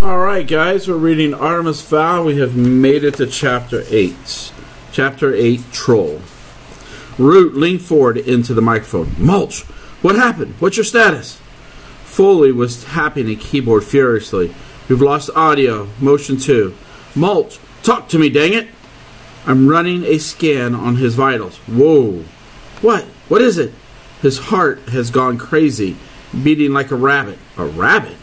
All right, guys, we're reading Artemis Fowl. We have made it to chapter 8. Chapter 8 Troll. Root leaned forward into the microphone. Mulch, what happened? What's your status? Foaly was tapping a keyboard furiously. We've lost audio. Motion 2. Mulch, talk to me, dang it! I'm running a scan on his vitals. Whoa. What? What is it? His heart has gone crazy, beating like a rabbit. A rabbit?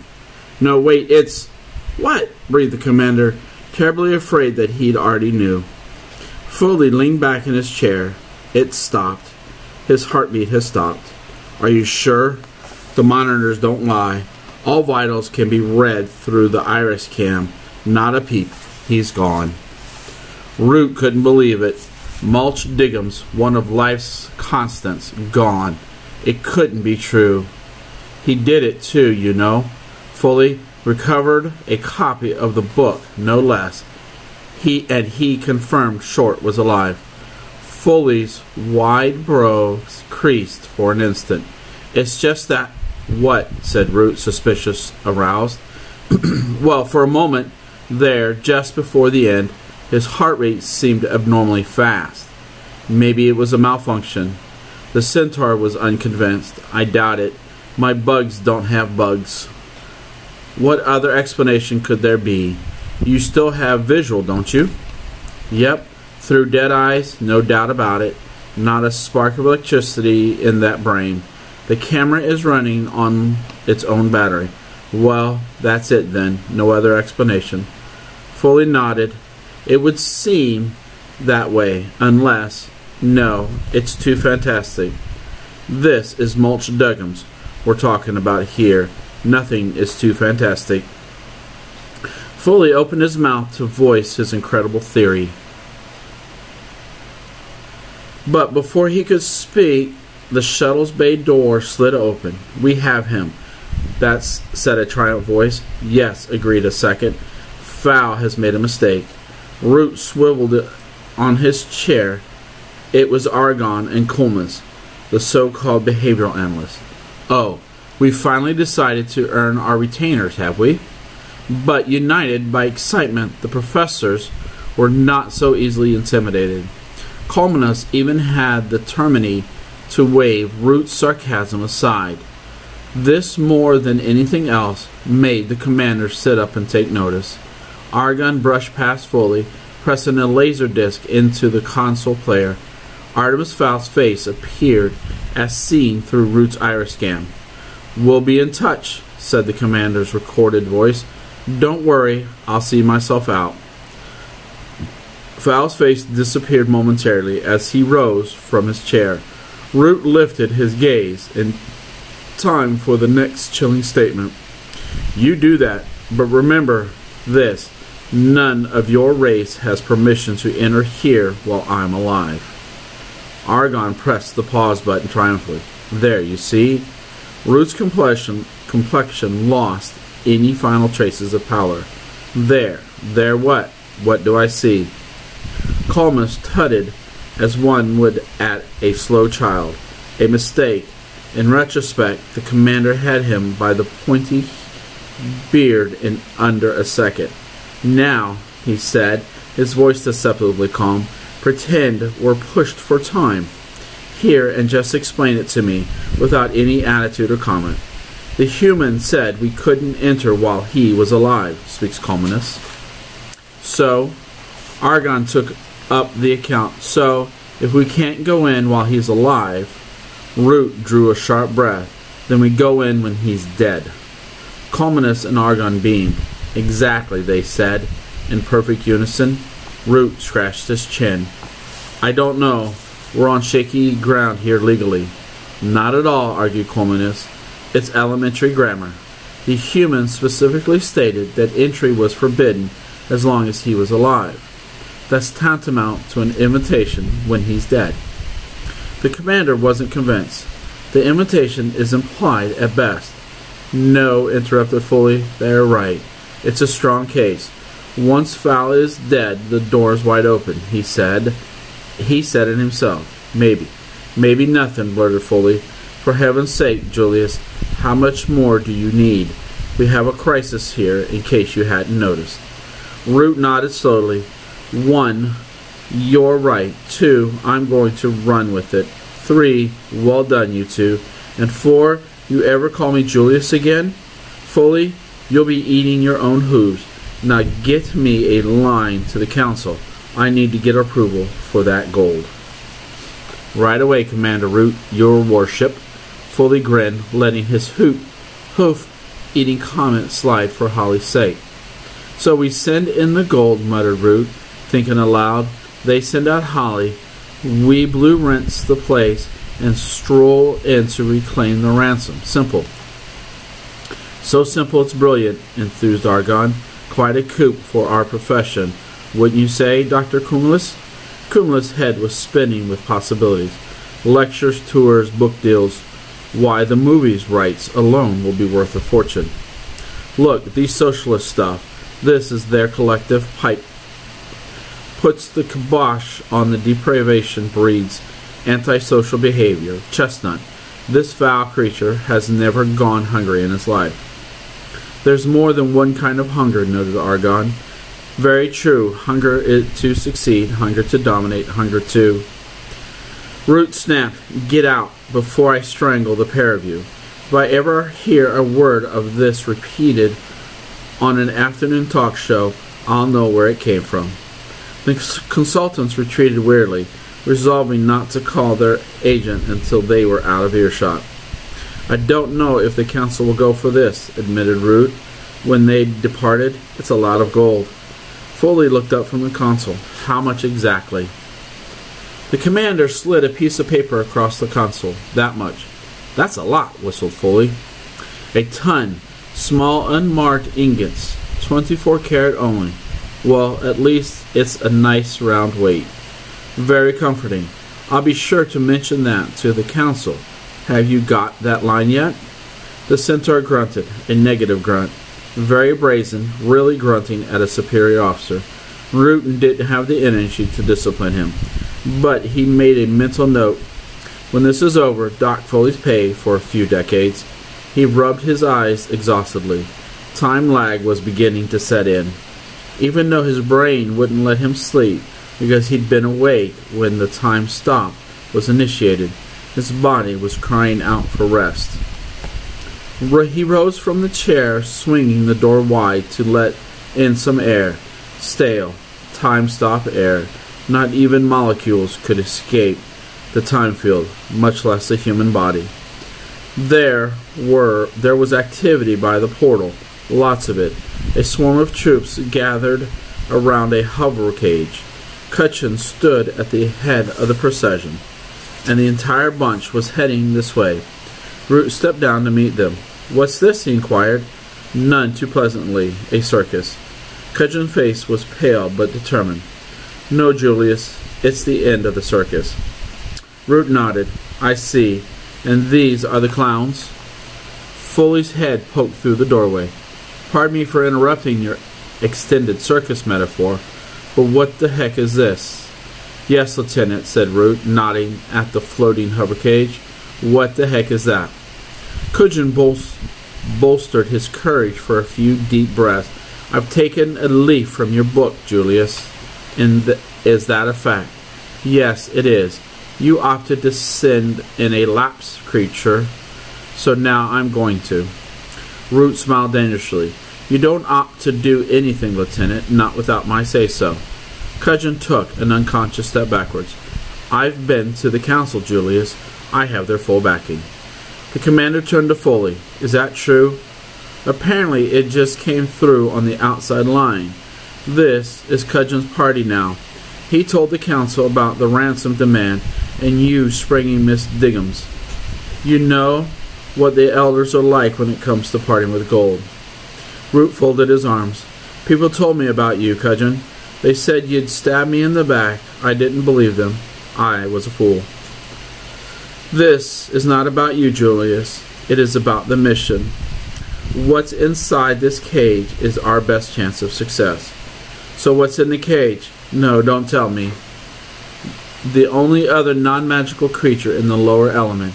No, wait, it's. What? breathed the commander, terribly afraid that he'd already knew. Foaly leaned back in his chair. It stopped. His heartbeat has stopped. Are you sure? The monitors don't lie. All vitals can be read through the iris cam. Not a peep. He's gone. Root couldn't believe it. Mulch Diggums, one of life's constants, gone. It couldn't be true. He did it too, you know. Fully recovered a copy of the book, no less. He and he confirmed Short was alive. Foaly's wide brows creased for an instant. It's just that what? said Root, suspicious, aroused. well, for a moment there, just before the end, his heart rate seemed abnormally fast. Maybe it was a malfunction. The centaur was unconvinced. I doubt it. My bugs don't have bugs. What other explanation could there be? You still have visual, don't you? Yep, through dead eyes, no doubt about it. Not a spark of electricity in that brain. The camera is running on its own battery. Well, that's it then. No other explanation. Foaly nodded. It would seem that way, unless. No, it's too fantastic. This is Mulch Diggums we're talking about here. Nothing is too fantastic. Foaly opened his mouth to voice his incredible theory. But before he could speak, the shuttle's bay door slid open. We have him. That's said a triumphant voice. Yes, agreed a second. Fowl has made a mistake. Root swiveled on his chair. It was Argon and Coleman, the so-called behavioral analyst. Oh, we finally decided to earn our retainers, have we? But united by excitement, the professors were not so easily intimidated. Colmanus even had the termini to wave Root's sarcasm aside. This, more than anything else, made the commander sit up and take notice. Argon brushed past Foaly, pressing a laser disc into the console player. Artemis Fowl's face appeared as seen through Root's iris scan. We'll be in touch, said the commander's recorded voice. Don't worry, I'll see myself out. Fowl's face disappeared momentarily as he rose from his chair. Root lifted his gaze in time for the next chilling statement. You do that, but remember this none of your race has permission to enter here while I'm alive. Argon pressed the pause button triumphantly. There, you see? Root's complexion, complexion lost any final traces of pallor. There, there what? What do I see? Colmus tutted as one would at a slow child. A mistake. In retrospect, the commander had him by the pointy beard in under a second. Now, he said, his voice deceptively calm, pretend we're pushed for time. Here and just explain it to me without any attitude or comment. The human said we couldn't enter while he was alive, speaks Colmanus. So, Argon took up the account. So, if we can't go in while he's alive, Root drew a sharp breath. Then we go in when he's dead. Colmanus and Argon beamed. Exactly, they said, in perfect unison. Root scratched his chin. I don't know. We're on shaky ground here legally. Not at all, argued Colmanus. It's elementary grammar. The human specifically stated that entry was forbidden as long as he was alive. That's tantamount to an invitation when he's dead. The commander wasn't convinced. The invitation is implied at best. No, interrupted Foaly, they're right. It's a strong case. Once Fowl is dead, the door's wide open, he said. He said it himself. Maybe. Maybe nothing, blurted Foaly. For heaven's sake, Julius, how much more do you need? We have a crisis here, in case you hadn't noticed. Root nodded slowly. One, you're right. Two, I'm going to run with it. Three, well done, you two. And four, you ever call me Julius again? Foaly, you'll be eating your own hooves. Now get me a line to the council. I need to get approval for that gold. Right away, Commander Root, your worship. Foaly grinned, letting his hoot, hoof eating comment slide for Holly's sake. So we send in the gold, muttered Root, thinking aloud. They send out Holly. We blue rinse the place and stroll in to reclaim the ransom. Simple. So simple it's brilliant, enthused Argon. Quite a coup for our profession. Wouldn't you say, Dr. Cumulus? Cumulus' head was spinning with possibilities. Lectures, tours, book deals. Why, the movies rights alone will be worth a fortune. Look, these socialist stuff, this is their collective pipe. Puts the kibosh on the depravation breeds antisocial behavior. Chestnut. This foul creature has never gone hungry in his life. There's more than one kind of hunger, noted Argon. Very true. Hunger to succeed, hunger to dominate, hunger to. Root snap, get out before I strangle the pair of you. If I ever hear a word of this repeated on an afternoon talk show, I'll know where it came from. The consultants retreated wearily, resolving not to call their agent until they were out of earshot. I don't know if the council will go for this, admitted Root. When they departed, it's a lot of gold. Foaly looked up from the console. How much exactly? The commander slid a piece of paper across the console. That much. That's a lot, whistled Foaly. A ton. Small unmarked ingots. 24 karat only. Well, at least it's a nice round weight. Very comforting. I'll be sure to mention that to the council. Have you got that line yet? The centaur grunted, a negative grunt very brazen, really grunting at a superior officer. Rootin didn't have the energy to discipline him, but he made a mental note. When this is over, dock Foaly's pay for a few decades. He rubbed his eyes exhaustedly. Time lag was beginning to set in. Even though his brain wouldn't let him sleep because he'd been awake when the time stop was initiated, his body was crying out for rest. He rose from the chair, swinging the door wide to let in some air. Stale, time stop air. Not even molecules could escape the time field, much less a human body. There were there was activity by the portal, lots of it. A swarm of troops gathered around a hover cage. Cudgeon stood at the head of the procession, and the entire bunch was heading this way. Root stepped down to meet them. What's this? he inquired. None too pleasantly. A circus. Cudgeon's face was pale but determined. No, Julius, it's the end of the circus. Root nodded. I see. And these are the clowns? Foaly's head poked through the doorway. Pardon me for interrupting your extended circus metaphor, but what the heck is this? Yes, Lieutenant, said Root, nodding at the floating hover cage. What the heck is that? Bol- bolstered his courage for a few deep breaths. I've taken a leaf from your book, Julius. And th- is that a fact? Yes, it is. You opted to send in a lapse creature, so now I'm going to. Root smiled dangerously. You don't opt to do anything, Lieutenant, not without my say so. Cudgeon took an unconscious step backwards. I've been to the council, Julius. I have their full backing. The commander turned to Foaly. Is that true? Apparently, it just came through on the outside line. This is Cudgeon's party now. He told the council about the ransom demand and you springing Miss Diggums. You know what the elders are like when it comes to parting with gold. Root folded his arms. People told me about you, Cudgeon. They said you'd stab me in the back. I didn't believe them. I was a fool. This is not about you, Julius. It is about the mission. What's inside this cage is our best chance of success. So, what's in the cage? No, don't tell me. The only other non magical creature in the lower element.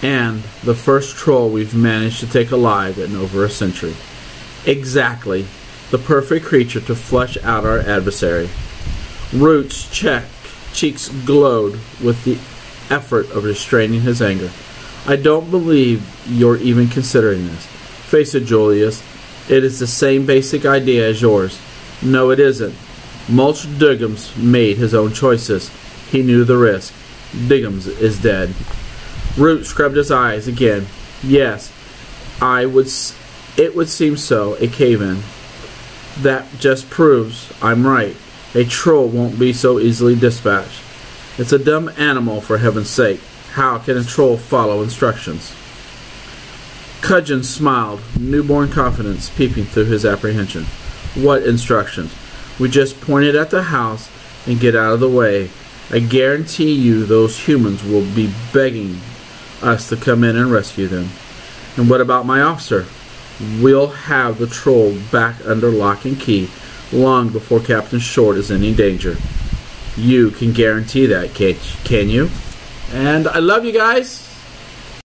and the first troll we've managed to take alive in over a century. Exactly the perfect creature to flush out our adversary. Root's check cheeks glowed with the effort of restraining his anger. I don't believe you're even considering this. Face it, Julius. It is the same basic idea as yours. No, it isn't. Mulch Diggums made his own choices. He knew the risk. Diggums is dead. Root scrubbed his eyes again. Yes, I would. It would seem so. A cave-in. That just proves I'm right. A troll won't be so easily dispatched. It's a dumb animal, for heaven's sake. How can a troll follow instructions? Cudgeon smiled, newborn confidence peeping through his apprehension. What instructions? We just point it at the house and get out of the way. I guarantee you those humans will be begging us to come in and rescue them. And what about my officer? We'll have the troll back under lock and key long before Captain Short is in any danger. You can guarantee that, can, can you? And I love you guys.